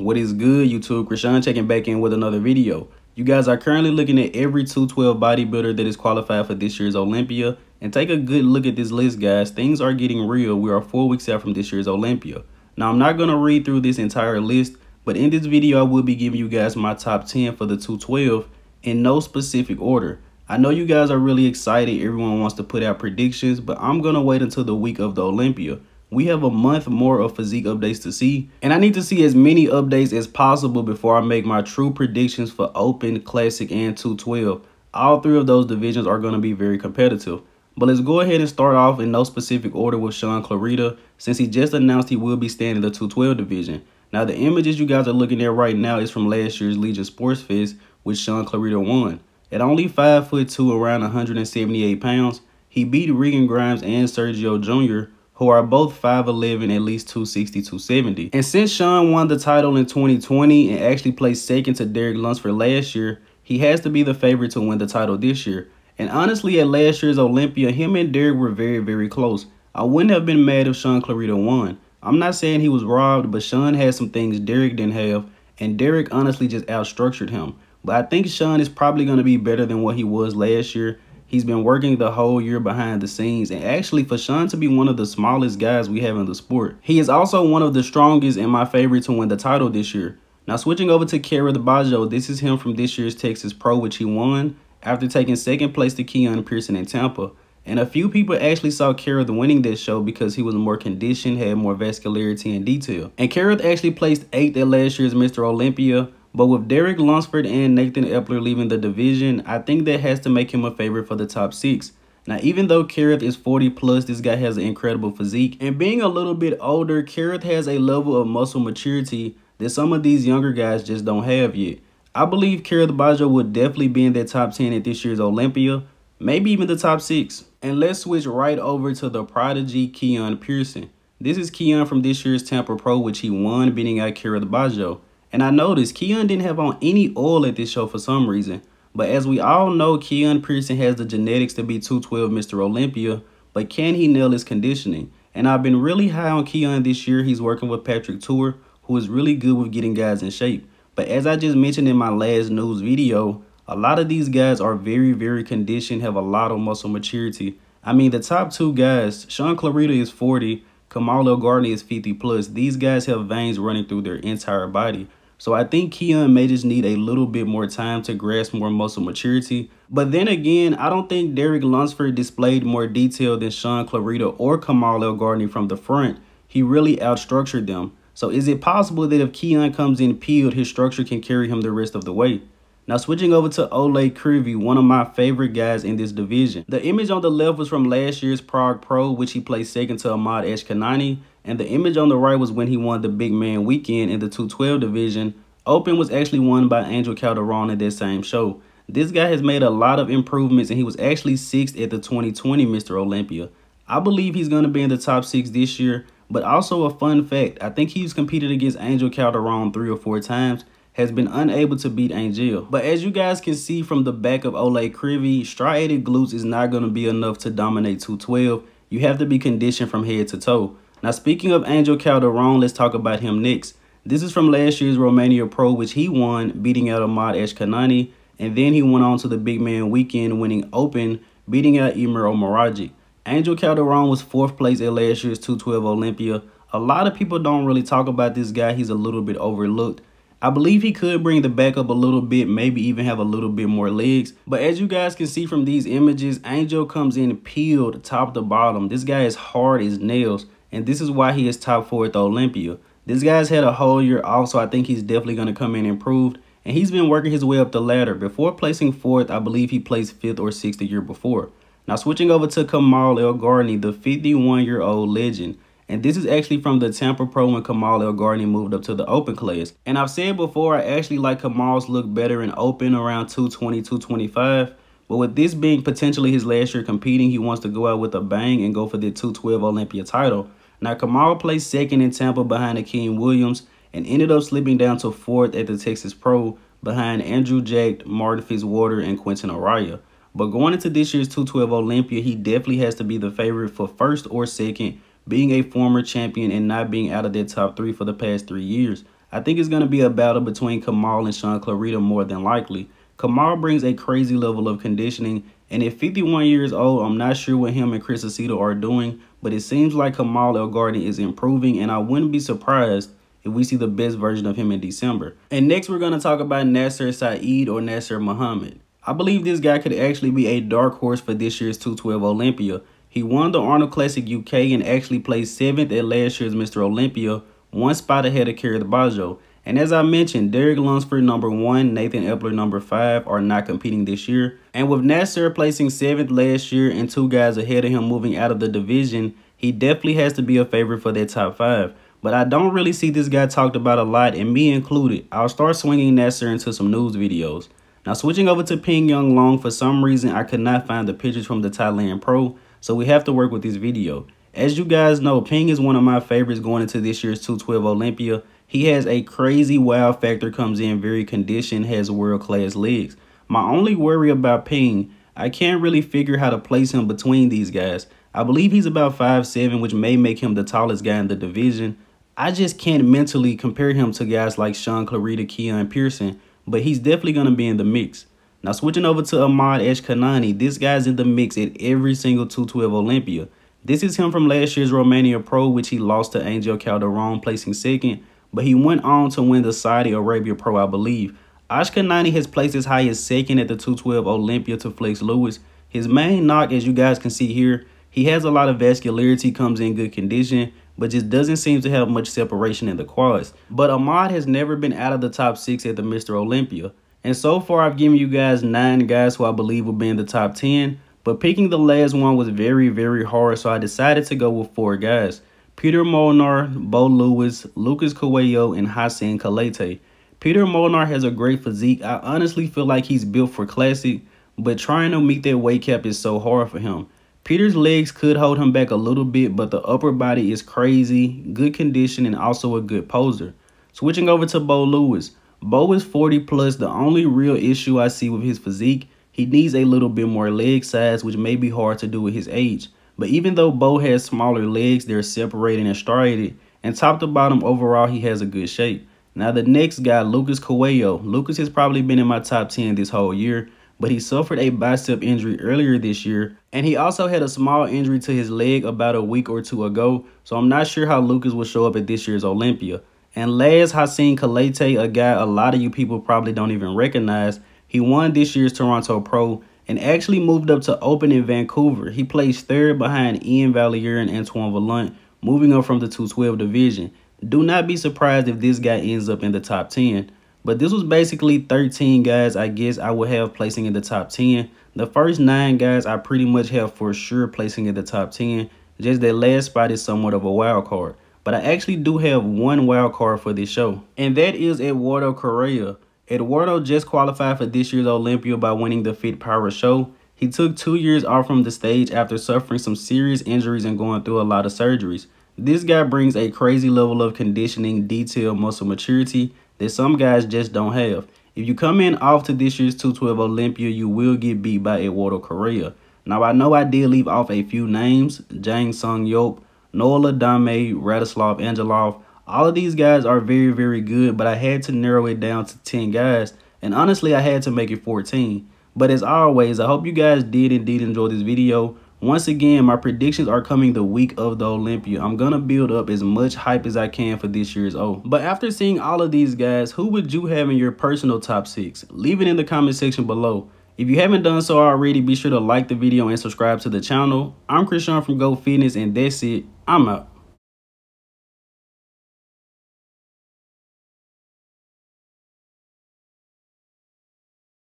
What is good, YouTube? Krishan checking back in with another video. You guys are currently looking at every 212 bodybuilder that is qualified for this year's Olympia. And take a good look at this list, guys. Things are getting real. We are four weeks out from this year's Olympia. Now, I'm not going to read through this entire list, but in this video, I will be giving you guys my top 10 for the 212 in no specific order. I know you guys are really excited. Everyone wants to put out predictions, but I'm going to wait until the week of the Olympia. We have a month more of physique updates to see, and I need to see as many updates as possible before I make my true predictions for Open, Classic, and 212. All three of those divisions are going to be very competitive. But let's go ahead and start off in no specific order with Shaun Clarida, since he just announced he will be staying in the 212 division. Now, the images you guys are looking at right now is from last year's Legion Sports Fest, which Shaun Clarida won. At only 5 foot 2, around 178 pounds, he beat Regan Grimes and Sergio Jr., who are both 5'11", at least 260, 270. And since Shaun won the title in 2020 and actually placed second to Derek Lunsford last year, he has to be the favorite to win the title this year. And honestly, at last year's Olympia, him and Derek were very, very close. I wouldn't have been mad if Shaun Clarida won. I'm not saying he was robbed, but Shaun had some things Derek didn't have, and Derek honestly just outstructured him. But I think Shaun is probably going to be better than what he was last year. He's been working the whole year behind the scenes, and actually for Shaun to be one of the smallest guys we have in the sport. He is also one of the strongest and my favorite to win the title this year. Now switching over to Kerrith Bajjo, this is him from this year's Texas Pro, which he won after taking second place to Keone Pearson in Tampa. And a few people actually saw Kerrith winning this show because he was more conditioned, had more vascularity and detail. And Kerrith actually placed 8th at last year's Mr. Olympia, but with Derek Lunsford and Nathan Epler leaving the division, I think that has to make him a favorite for the top 6. Now, even though Kerrith is 40 plus, this guy has an incredible physique. And being a little bit older, Kerrith has a level of muscle maturity that some of these younger guys just don't have yet. I believe Kerrith Bajjo would definitely be in that top 10 at this year's Olympia, maybe even the top 6. And let's switch right over to the prodigy Keone Pearson. This is Keone from this year's Tampa Pro, which he won, beating out Kerrith Bajjo. And I noticed Keone didn't have on any oil at this show for some reason. But as we all know, Keone Pearson has the genetics to be 212 Mr. Olympia, but can he nail his conditioning? And I've been really high on Keone this year. He's working with Patrick Tuor, who is really good with getting guys in shape. But as I just mentioned in my last news video, a lot of these guys are very, very conditioned, have a lot of muscle maturity. I mean, the top two guys, Shaun Clarida is 40, Kamal Elgargni is 50 plus. These guys have veins running through their entire body. So I think Keone may just need a little bit more time to grasp more muscle maturity. But then again, I don't think Derek Lunsford displayed more detail than Shaun Clarida or Kamal Elgargni from the front. He really outstructured them. So is it possible that if Keone comes in peeled, his structure can carry him the rest of the way? Now switching over to Oleh Kryvyi, one of my favorite guys in this division. The image on the left was from last year's Prague Pro, which he placed second to Ahmad Ashkanani. And the image on the right was when he won the big man weekend in the 212 division. Open was actually won by Angel Calderon at that same show. This guy has made a lot of improvements and he was actually sixth at the 2020 Mr. Olympia. I believe he's going to be in the top six this year. But also a fun fact, I think he's competed against Angel Calderon three or four times has been unable to beat Angel. But as you guys can see from the back of Oleh Kryvyi, striated glutes is not going to be enough to dominate 212. You have to be conditioned from head to toe. Now, speaking of Angel Calderon, let's talk about him next. This is from last year's Romania Pro, which he won, beating out Ahmad Ashkanani. And then he went on to the big man weekend, winning open, beating out Emir Omeragic. Angel Calderon was fourth place at last year's 212 Olympia. A lot of people don't really talk about this guy. He's a little bit overlooked. I believe he could bring the back up a little bit, maybe even have a little bit more legs. But as you guys can see from these images, Angel comes in peeled top to bottom. This guy is hard as nails and this is why he is top four at the Olympia. This guy's had a whole year off, so I think he's definitely going to come in improved. And he's been working his way up the ladder. Before placing fourth, I believe he placed fifth or sixth the year before. Now switching over to Kamal Elgargni, the 51-year-old legend. And this is actually from the Tampa Pro when Kamal Elgargni moved up to the open class. And I've said before, I actually like Kamal's look better in open around 220, 225. But with this being potentially his last year competing, he wants to go out with a bang and go for the 212 Olympia title. Now, Kamal placed second in Tampa behind Akeem Williams and ended up slipping down to fourth at the Texas Pro behind Andrew Jack, Martin Fitzwater, and Quinton Eriya. But going into this year's 212 Olympia, he definitely has to be the favorite for first or second, being a former champion and not being out of that top three for the past three years. I think it's going to be a battle between Kamal and Shaun Clarida more than likely. Kamal brings a crazy level of conditioning, and at 51 years old, I'm not sure what him and Chris Aceto are doing, but it seems like Kamal Elgargni is improving, and I wouldn't be surprised if we see the best version of him in December. And next, we're going to talk about Nasser Sayed or Nasser Muhammad. I believe this guy could actually be a dark horse for this year's 212 Olympia. He won the Arnold Classic UK and actually placed 7th at last year's Mr. Olympia, one spot ahead of Kerrith Bajjo. And as I mentioned, Derek Lunsford number one, Nathan Epler number five are not competing this year. And with Nasser placing seventh last year and two guys ahead of him moving out of the division, he definitely has to be a favorite for that top five. But I don't really see this guy talked about a lot, and me included. I'll start swinging Nasser into some news videos. Now switching over to Ping YunLong, for some reason I could not find the pictures from the Thailand Pro, so we have to work with this video. As you guys know, Ping is one of my favorites going into this year's 212 Olympia. He has a crazy wow factor, comes in very conditioned, has world-class legs. My only worry about Ping, I can't really figure how to place him between these guys. I believe he's about 5'7", which may make him the tallest guy in the division. I just can't mentally compare him to guys like Shaun Clarida, Keon Pearson, but he's definitely going to be in the mix. Now, switching over to Ahmad Ashkanani, this guy's in the mix at every single 212 Olympia. This is him from last year's Romania Pro, which he lost to Angel Calderon, placing second but he went on to win the Saudi Arabia Pro, I believe. Ashkanani has placed as high as second at the 212 Olympia to Flex Lewis. His main knock, as you guys can see here, he has a lot of vascularity, comes in good condition, but just doesn't seem to have much separation in the quads. But Ahmad has never been out of the top six at the Mr. Olympia. And so far, I've given you guys nine guys who I believe will be in the top 10. But picking the last one was very, very hard, so I decided to go with four guys. Peter Molnar, Bo Lewis, Lucas Coelho, and Hassan Kalateh. Peter Molnar has a great physique. I honestly feel like he's built for classic, but trying to meet that weight cap is so hard for him. Peter's legs could hold him back a little bit, but the upper body is crazy, good condition, and also a good poser. Switching over to Bo Lewis. Bo is 40 plus. The only real issue I see with his physique, he needs a little bit more leg size, which may be hard to do with his age. But even though Bo has smaller legs, they're separated and striated. And top to bottom, overall, he has a good shape. Now, the next guy, Lucas Coelho. Lucas has probably been in my top 10 this whole year, but he suffered a bicep injury earlier this year. And he also had a small injury to his leg about a week or two ago. So I'm not sure how Lucas will show up at this year's Olympia. And last, Hassan Kalateh, a guy a lot of you people probably don't even recognize. He won this year's Toronto Pro and actually moved up to open in Vancouver. He placed third behind Ian Valliere and Antoine Vaillant, moving up from the 212 division. Do not be surprised if this guy ends up in the top 10. But this was basically 13 guys I guess I would have placing in the top 10. The first 9 guys I pretty much have for sure placing in the top 10. Just that last spot is somewhat of a wild card. But I actually do have one wild card for this show. And that is Eduardo Correa. Eduardo just qualified for this year's Olympia by winning the Fit Power Show. He took two years off from the stage after suffering some serious injuries and going through a lot of surgeries. This guy brings a crazy level of conditioning, detail, muscle maturity that some guys just don't have. If you come in off to this year's 212 Olympia, you will get beat by Eduardo Correa. Now, I know I did leave off a few names, Jang Sung Yop, Noah Dame, Radoslav Angelov, all of these guys are very, very good, but I had to narrow it down to 10 guys. And honestly, I had to make it 14. But as always, I hope you guys did indeed enjoy this video. Once again, my predictions are coming the week of the Olympia. I'm going to build up as much hype as I can for this year's O. But after seeing all of these guys, who would you have in your personal top six? Leave it in the comment section below. If you haven't done so already, be sure to like the video and subscribe to the channel. I'm Christian from Go Fitness, and that's it. I'm out.